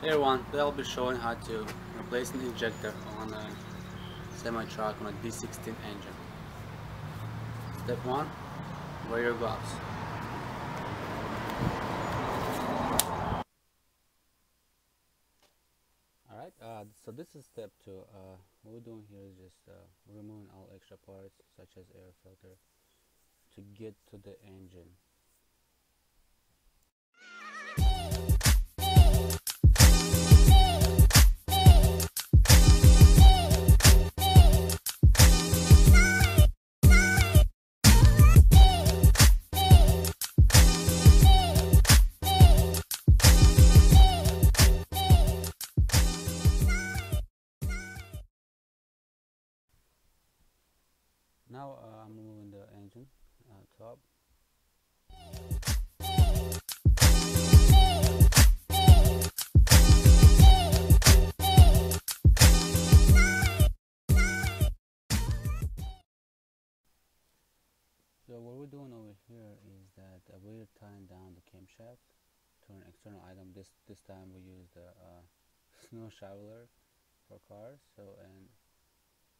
Everyone, today I'll be showing how to replace an injector on a semi-truck on a D16 engine. Step 1, wear your gloves. Alright, uh, so this is step 2. Uh, what we're doing here is just uh, removing all extra parts such as air filter to get to the engine. Now uh, I'm moving the engine uh, top. So what we're doing over here is that uh, we're tying down the camshaft to an external item. This this time we use the uh, snow shoveler for cars. So and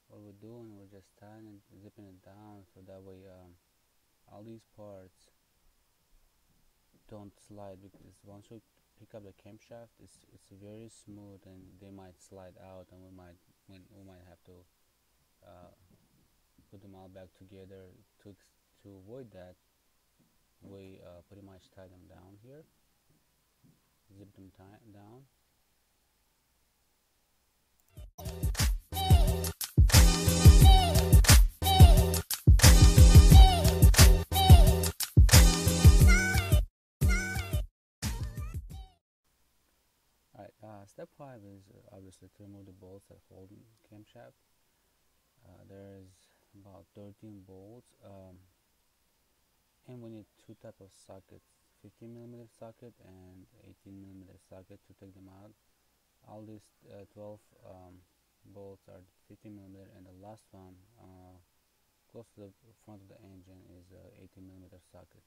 what we're doing we're just tying and zipping it down so that way um, all these parts don't slide because once we pick up the camshaft it's it's very smooth and they might slide out and we might we, we might have to uh, put them all back together to to avoid that we uh, pretty much tie them down here zip them down step 5 is uh, obviously to remove the bolts that hold the camshaft. Uh, there's about 13 bolts um, and we need two type of sockets 15 millimeter socket and 18 millimeter socket to take them out all these uh, 12 um, bolts are 15 millimeter and the last one uh, close to the front of the engine is 18 millimeter socket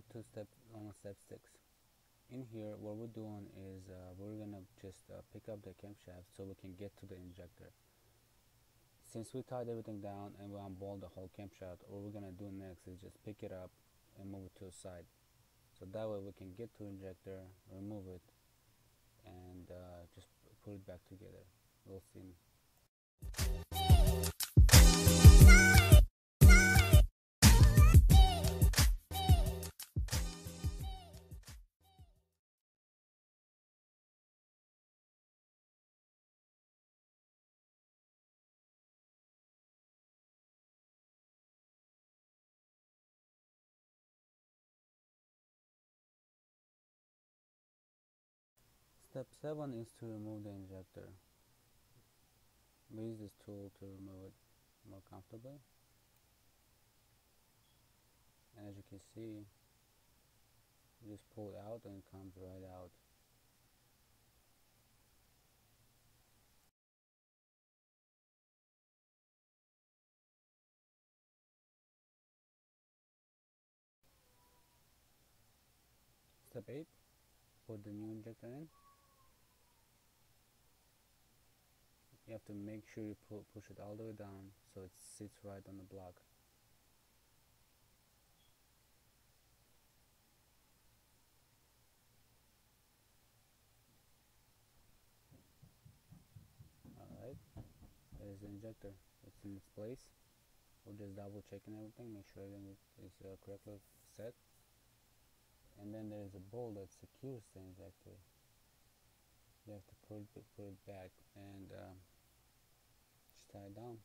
Okay, to step on step six. In here, what we're doing is uh, we're gonna just uh, pick up the camshaft so we can get to the injector. Since we tied everything down and we unbolt the whole camshaft, what we're gonna do next is just pick it up and move it to the side. So that way we can get to injector, remove it, and uh, just put it back together. We'll see. Step 7 is to remove the injector. We use this tool to remove it more comfortably. And as you can see, you just pull it out and it comes right out. Step 8, put the new injector in. You have to make sure you pu push it all the way down so it sits right on the block. Alright there's the injector. It's in its place. We're just double checking everything make sure everything is uh, correctly set. And then there's a bolt that secures the injector. You have to put it, put it back and um, tie down.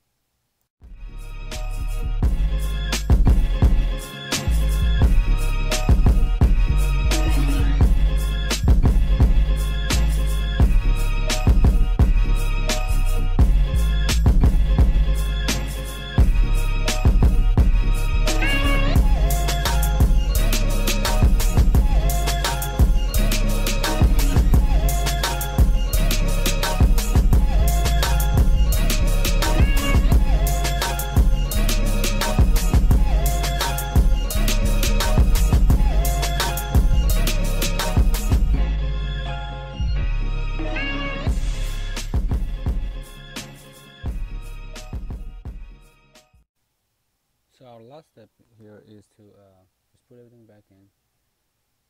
Step here is to uh, just put everything back in,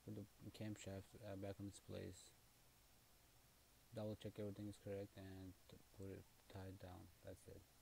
put the camshaft uh, back on its place, double check everything is correct and put it tied down. That's it.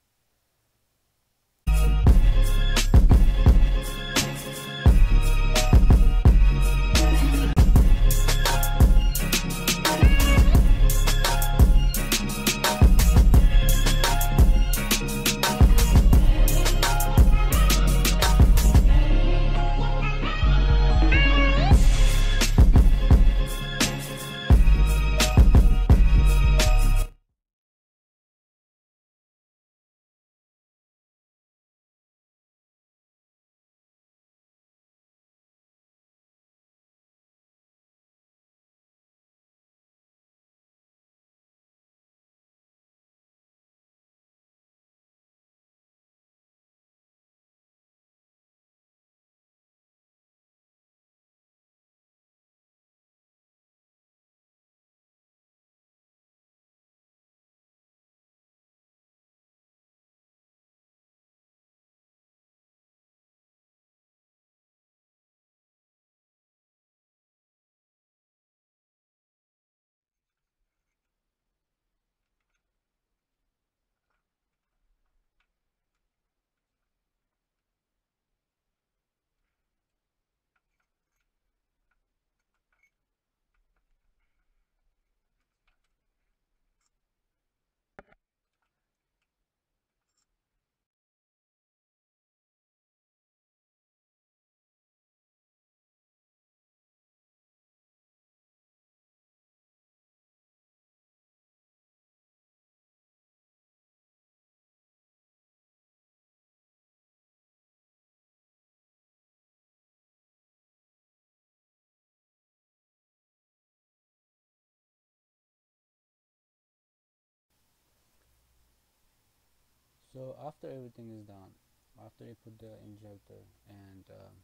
So after everything is done, after you put the injector and um,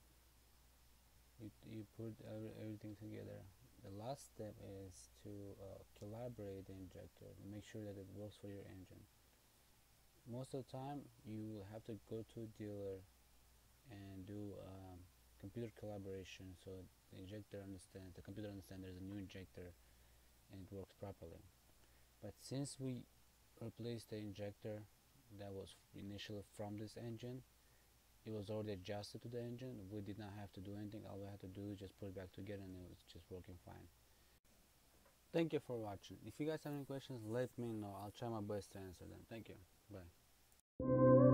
you, you put every, everything together the last step is to uh, calibrate the injector make sure that it works for your engine. Most of the time you will have to go to a dealer and do um, computer collaboration so the injector understands the computer understands there's a new injector and it works properly. But since we replaced the injector that was initially from this engine. It was already adjusted to the engine. We did not have to do anything. All we had to do is just put it back together and it was just working fine. Thank you for watching. If you guys have any questions let me know. I'll try my best to answer them. Thank you. Bye